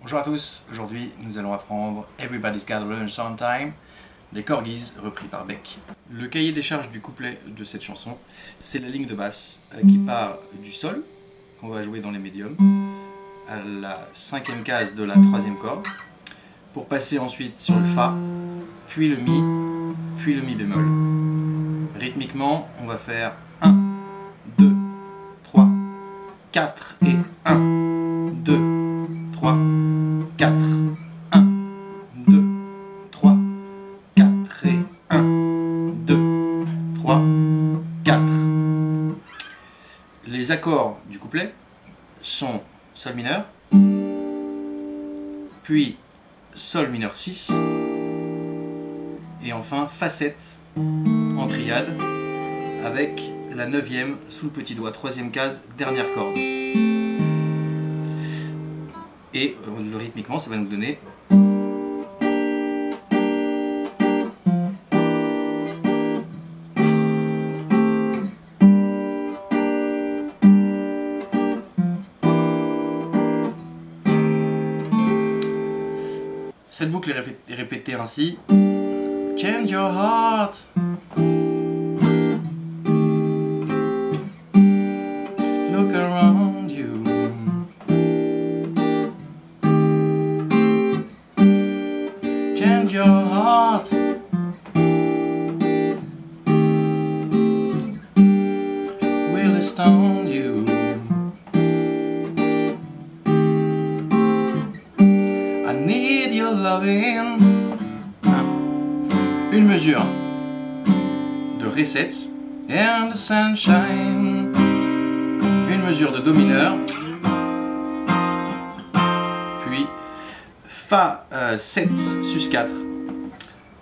Bonjour à tous, aujourd'hui nous allons apprendre Everybody's Gotta Learn Sometime des Corgis repris par Beck. Le cahier des charges du couplet de cette chanson, c'est la ligne de basse euh, qui part du sol, qu'on va jouer dans les médiums, à la cinquième case de la troisième corde, pour passer ensuite sur le Fa, puis le Mi, puis le Mi bémol. Rythmiquement, on va faire 1, 2, 3, 4 et 1, du couplet sont Sol mineur, puis Sol mineur 6, et enfin Fa 7 en triade avec la neuvième sous le petit doigt, troisième case, dernière corde. Et euh, rythmiquement, ça va nous donner Cette boucle est répétée ainsi. Change your heart. Loving. Une mesure de 7 and sunshine. Une mesure de Do mineur. Puis Fa euh, 7 sus 4.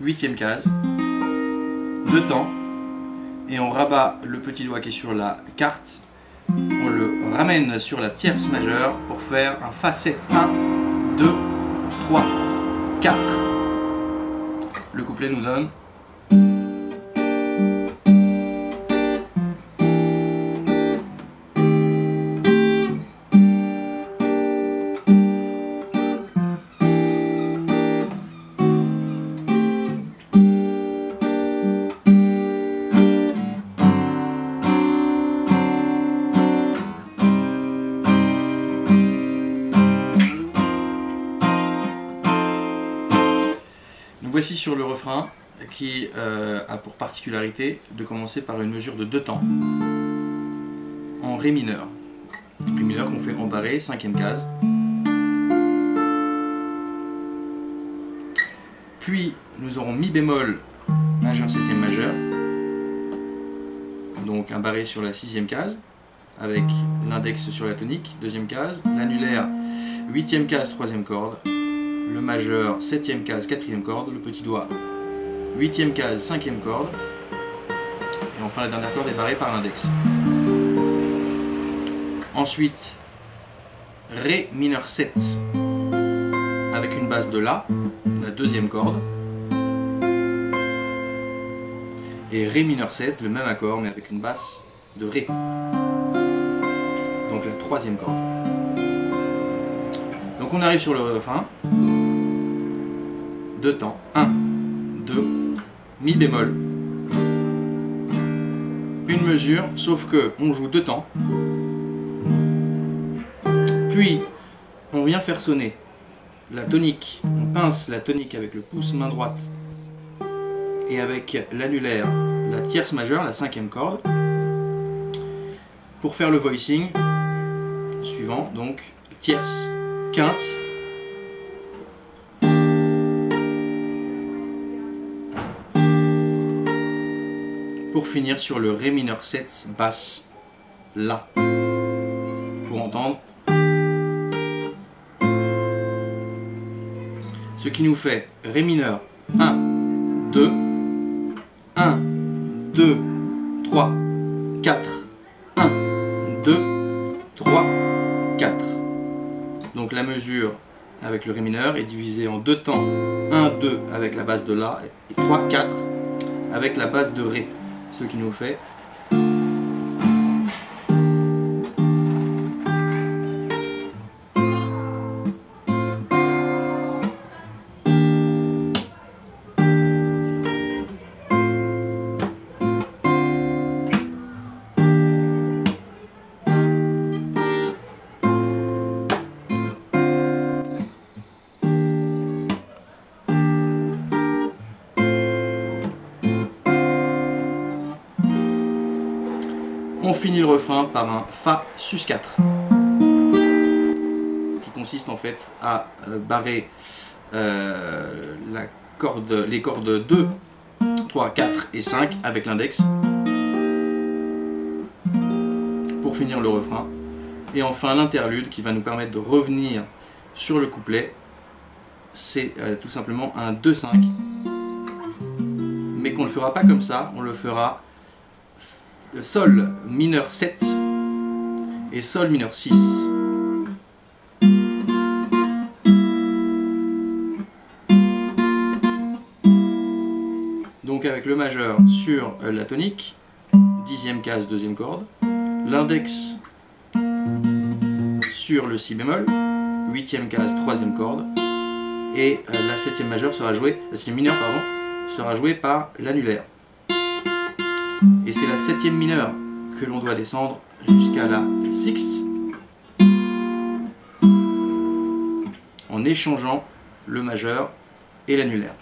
Huitième case. Deux temps. Et on rabat le petit doigt qui est sur la carte. On le ramène sur la tierce majeure pour faire un Fa 7. 1, 2, 3, 4. Le couplet nous donne voici sur le refrain qui euh, a pour particularité de commencer par une mesure de deux temps en Ré mineur. Ré mineur qu'on fait en barré, cinquième case. Puis nous aurons Mi bémol majeur, septième majeur. Donc un barré sur la sixième case avec l'index sur la tonique, deuxième case, l'annulaire, huitième case, troisième corde, le majeur, septième case, quatrième corde, le petit doigt, huitième case, cinquième corde, et enfin la dernière corde est barrée par l'index. Ensuite, Ré mineur 7 avec une basse de La, la deuxième corde, et Ré mineur 7, le même accord mais avec une basse de Ré, donc la troisième corde. Donc on arrive sur le refrain. Deux temps. 1, 2, Mi bémol. Une mesure, sauf que on joue deux temps. Puis on vient faire sonner la tonique. On pince la tonique avec le pouce main droite et avec l'annulaire la tierce majeure, la cinquième corde, pour faire le voicing suivant, donc tierce, quinte, pour finir sur le Ré mineur 7 basse La. Pour entendre. Ce qui nous fait Ré mineur 1 2 1 2 3 4 1 2 3 4 donc la mesure avec le Ré mineur est divisée en deux temps. 1 2 avec la base de La et 3 4 avec la base de Ré ce qui nous fait On finit le refrain par un Fa sus 4 qui consiste en fait à euh, barrer euh, les cordes 2, 3, 4 et 5 avec l'index pour finir le refrain. Et enfin l'interlude qui va nous permettre de revenir sur le couplet, c'est euh, tout simplement un 2-5. Mais qu'on ne le fera pas comme ça, on le fera Sol mineur 7 et Sol mineur 6. Donc avec le majeur sur la tonique, dixième case, deuxième corde, l'index sur le si bémol, huitième case, troisième corde, et euh, la septième majeure sera jouée, la septième mineure sera jouée par l'annulaire. Et c'est la septième mineure que l'on doit descendre jusqu'à la sixte en échangeant le majeur et l'annulaire.